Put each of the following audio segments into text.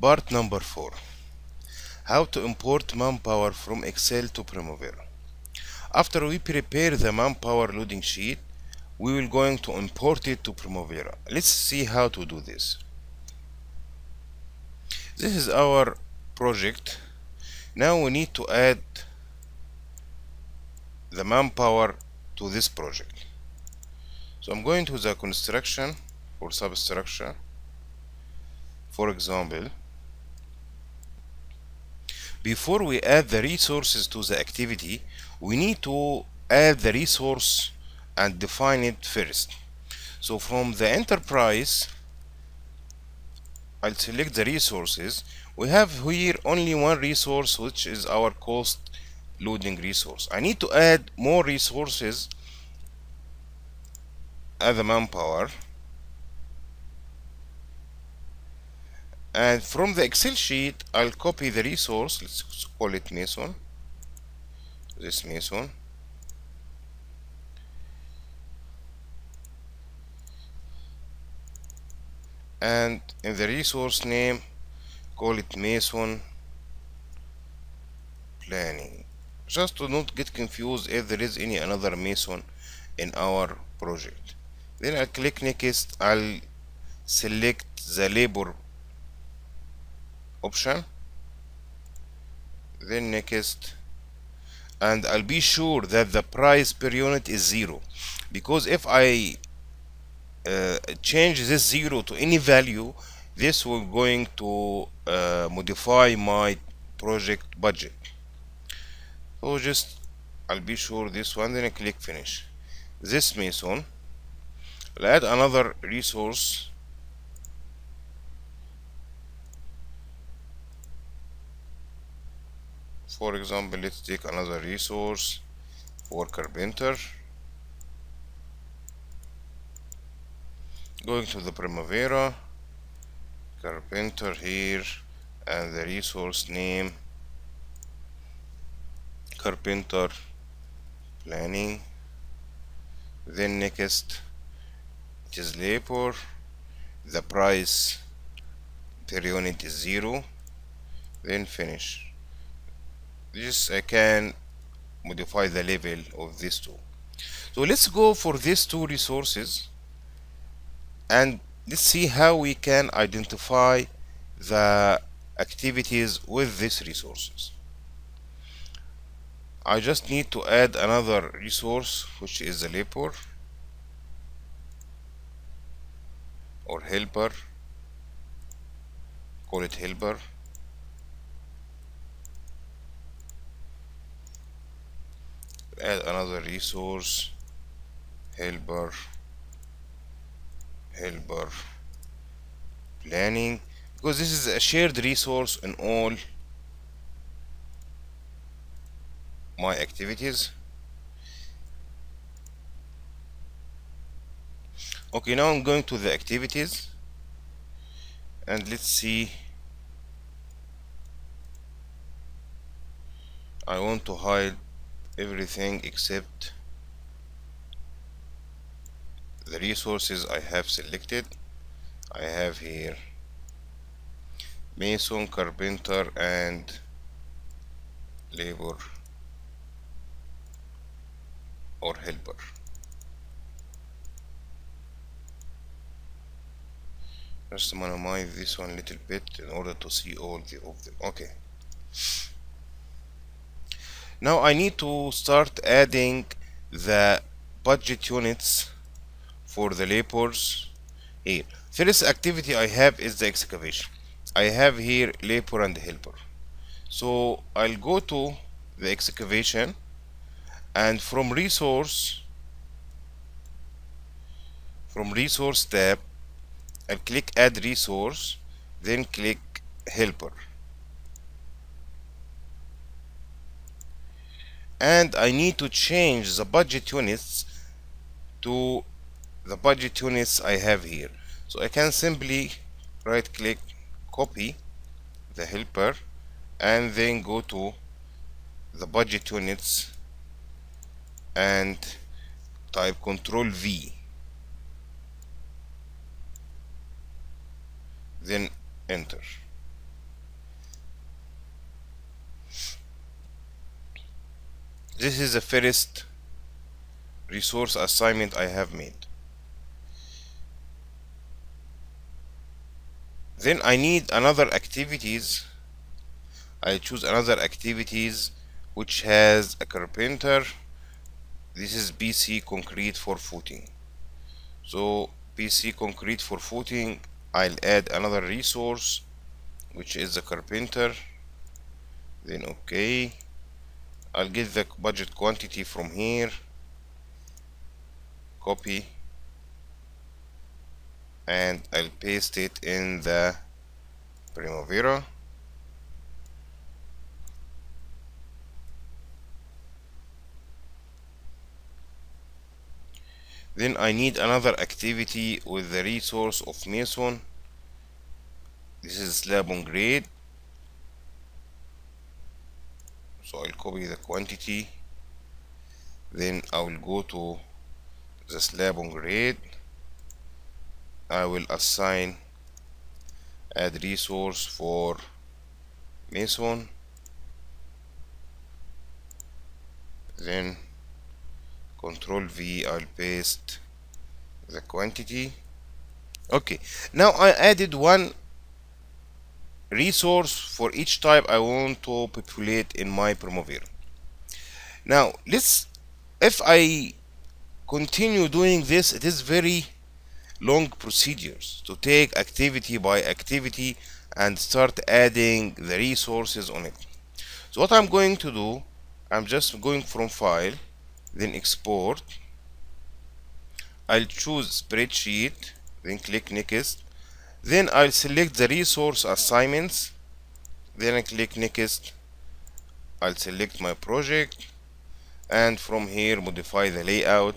part number 4 how to import manpower from Excel to Primavera. After we prepare the manpower loading sheet we will going to import it to Primavera. Let's see how to do this. This is our project. Now we need to add the manpower to this project. So I'm going to the construction or substructure. For example before we add the resources to the activity we need to add the resource and define it first. So from the enterprise I'll select the resources. We have here only one resource which is our cost loading resource. I need to add more resources as a manpower and from the Excel sheet I'll copy the resource. Let's call it Mason. This Mason. And in the resource name call it Mason planning. Just to not get confused if there is any another Mason in our project. Then I'll click next. I'll select the labor option. Then next. And I'll be sure that the price per unit is zero. Because if I uh, change this zero to any value this will going to uh, modify my project budget. So just I'll be sure this one then I click finish. This mason I'll add another resource for example let's take another resource for carpenter going to the primavera carpenter here and the resource name carpenter planning. Then next it is labor. The price per unit is zero. Then finish this I can modify the level of these two. So let's go for these two resources and let's see how we can identify the activities with these resources. I just need to add another resource which is the labor or helper. Call it helper add another resource helper helper planning because this is a shared resource in all my activities. Okay now I'm going to the activities and let's see. I want to hide everything except the resources I have selected. I have here mason carpenter and labor or helper. Just minimize this one little bit in order to see all the of them okay now I need to start adding the budget units for the labors here. First activity I have is the excavation. I have here labor and helper. So I'll go to the excavation and from resource from resource tab I'll click add resource then click helper and I need to change the budget units to the budget units I have here. So I can simply right click copy the helper and then go to the budget units and type control V. Then enter this is the first resource assignment I have made. Then I need another activities. I choose another activities which has a carpenter. This is BC concrete for footing. So BC concrete for footing I'll add another resource which is the carpenter. Then okay I'll get the budget quantity from here. Copy. And I'll paste it in the Primavera. Then I need another activity with the resource of mason. This is slab on grade so I'll copy the quantity. Then I will go to the slab on grade. I will assign add resource for mason. Then control V I'll paste the quantity. Okay. Now I added one resource for each type I want to populate in my Primavera. now let's if I continue doing this it is very long procedures to take activity by activity and start adding the resources on it. So what I'm going to do I'm just going from file then export. I'll choose spreadsheet then click next then I'll select the resource assignments. Then I click next. I'll select my project. And from here modify the layout.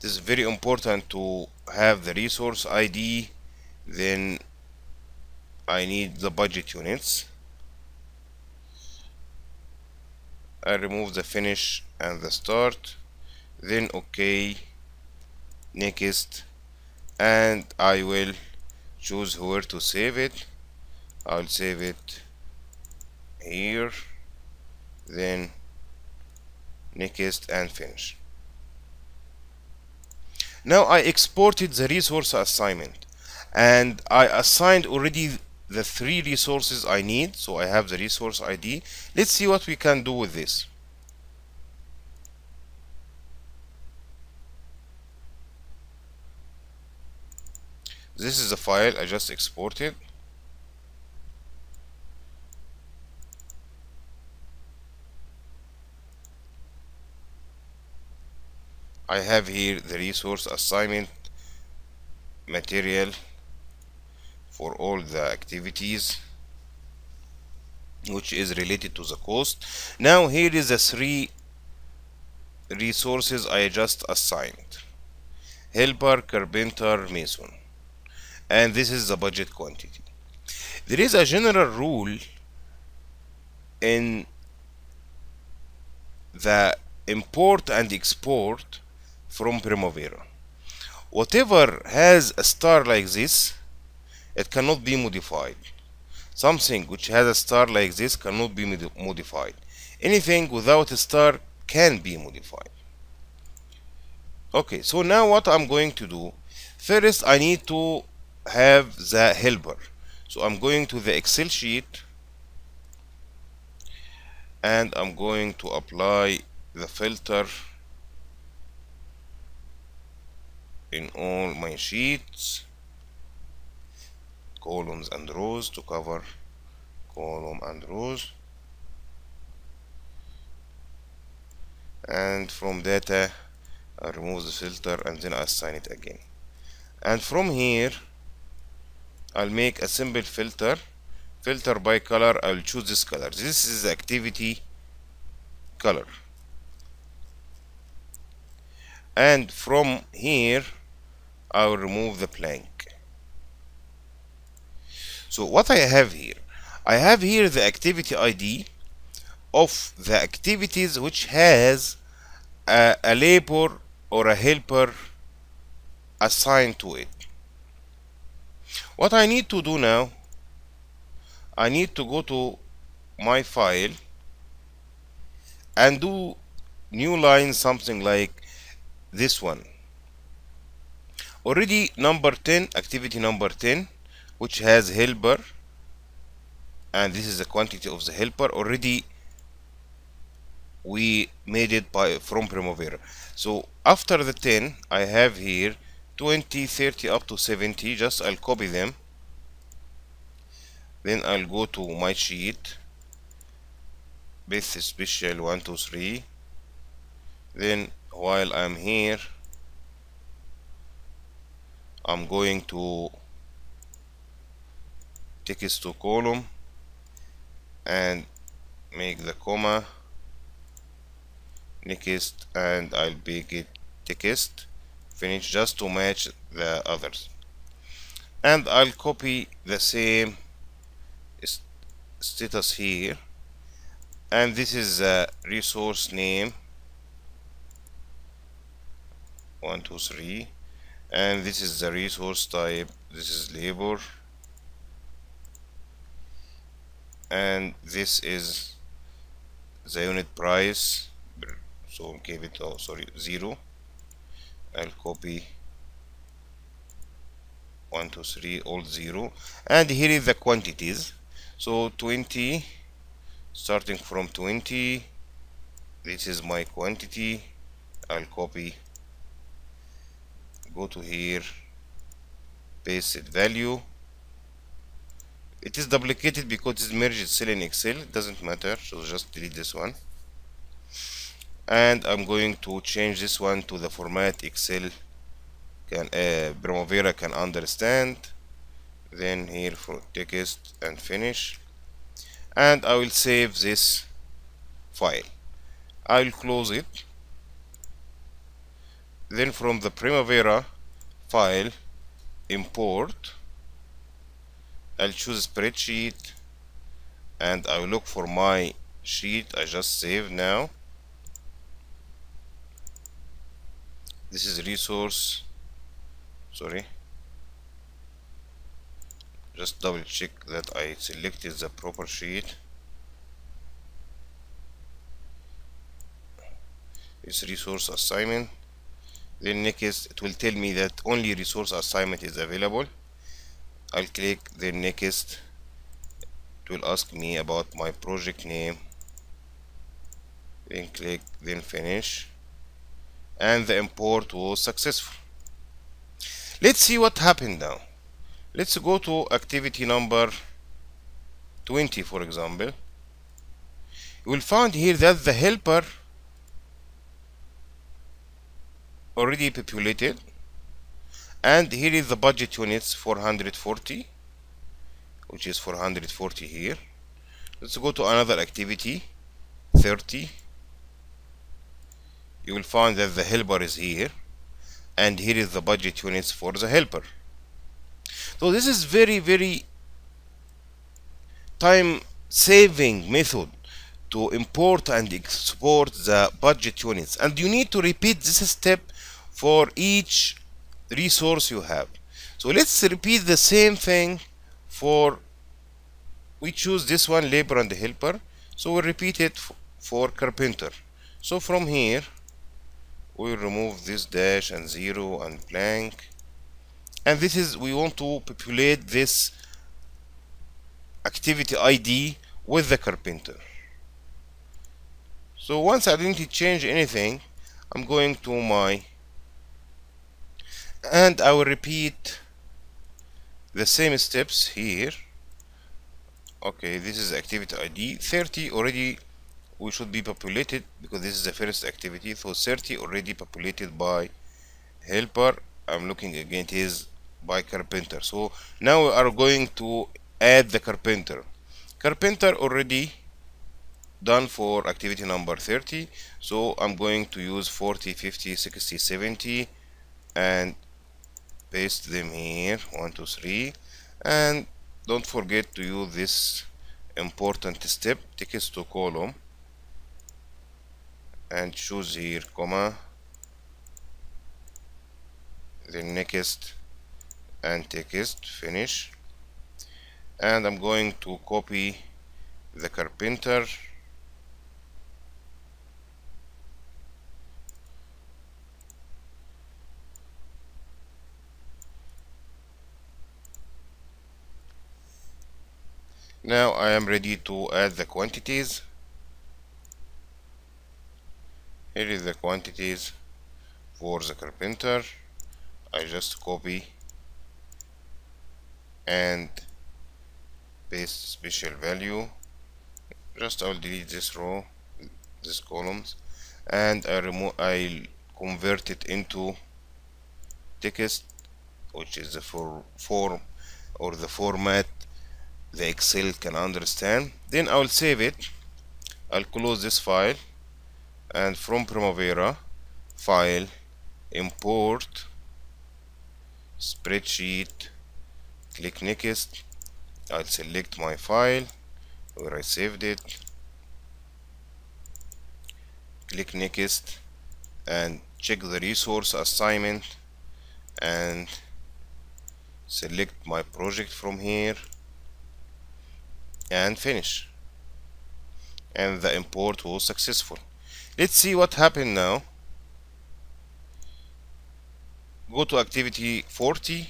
This is very important to have the resource ID then I need the budget units. I remove the finish and the start. Then OK next. And I will choose where to save it. I'll save it here then next and finish. Now I exported the resource assignment and I assigned already the three resources I need. So I have the resource ID let's see what we can do with this this is the file I just exported. I have here the resource assignment material for all the activities which is related to the cost. Now here is the three resources I just assigned. Helper carpenter mason and this is the budget quantity. There is a general rule in the import and export from Primavera. Whatever has a star like this it cannot be modified. Something which has a star like this cannot be modified. Anything without a star can be modified. Okay so now what I'm going to do first I need to have the helper. So I'm going to the Excel sheet and I'm going to apply the filter in all my sheets columns and rows to cover column and rows. And from data uh, I remove the filter and then I assign it again. And from here I'll make a simple filter. Filter by color I'll choose this color. This is activity color. And from here I'll remove the blank so what I have here? I have here the activity ID of the activities which has a, a labor or a helper assigned to it what I need to do now I need to go to my file and do new line something like this one. Already number 10 activity number 10 which has helper and this is the quantity of the helper. Already we made it by from Primavera. So after the 10 I have here 20 30 up to 70 just I'll copy them. Then I'll go to my sheet. Paste special 1 2 3 then while I'm here I'm going to text to column and make the comma next and I'll make it text finish just to match the others. And I'll copy the same status here. And this is a resource name. One two three. And this is the resource type. This is labor. And this is the unit price. So give it oh sorry zero I'll copy. 1 2 3 all zero. And here is the quantities. So 20 starting from 20 this is my quantity. I'll copy. Go to here. Paste it value. It is duplicated because it's merged cell in Excel. It doesn't matter. So just delete this one and I'm going to change this one to the format Excel can uh, Primavera can understand. Then here for text and finish. And I will save this file. I'll close it. Then from the Primavera file import. I'll choose spreadsheet. And I will look for my sheet I just saved now this is resource. Sorry. Just double check that I selected the proper sheet. It's resource assignment. Then next it will tell me that only resource assignment is available. I'll click then next. It will ask me about my project name. Then click then finish and the import was successful. Let's see what happened now. Let's go to activity number 20 for example. You will find here that the helper already populated and here is the budget units 440 which is 440 here. Let's go to another activity 30 you will find that the helper is here and here is the budget units for the helper. So this is very very time saving method to import and export the budget units. And you need to repeat this step for each resource you have. So let's repeat the same thing for we choose this one labor and the helper. So we'll repeat it for carpenter. So from here we'll remove this dash and zero and blank. And this is we want to populate this activity ID with the carpenter. So once I didn't change anything I'm going to my and I will repeat the same steps here. Okay this is activity ID 30 already we should be populated because this is the first activity so 30 already populated by helper. I'm looking again is by carpenter. So now we are going to add the carpenter. Carpenter already done for activity number 30 so I'm going to use 40 50 60 70 and paste them here. One two three. And don't forget to use this important step text to column and choose here comma the next and text finish. And I'm going to copy the carpenter. Now I am ready to add the quantities here is the quantities for the carpenter. I just copy and paste special value. Just I'll delete this row this columns and I remove I'll convert it into text which is the for form or the format the Excel can understand. Then I will save it. I'll close this file and from Primavera file import spreadsheet click next. I'll select my file where I saved it. Click next and check the resource assignment and select my project from here and finish. And the import was successful let's see what happened now. Go to activity 40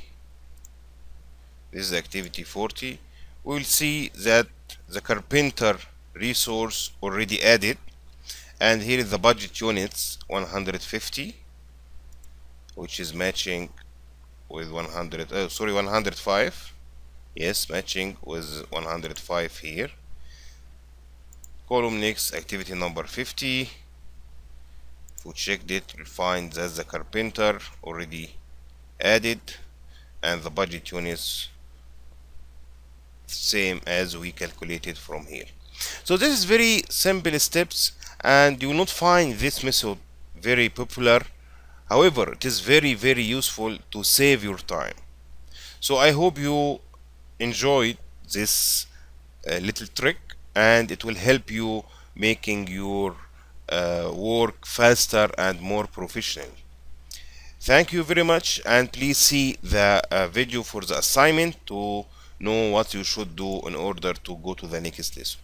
this is activity 40 we will see that the carpenter resource already added. And here is the budget units 150 which is matching with 100 oh uh, sorry 105 yes matching with 105 here. Column next activity number 50 if we checked it we'll find that the carpenter already added and the budget units same as we calculated from here. So this is very simple steps and you will not find this method very popular. However it is very very useful to save your time. So I hope you enjoyed this uh, little trick and it will help you making your uh, work faster and more professional. Thank you very much and please see the uh, video for the assignment to know what you should do in order to go to the next lesson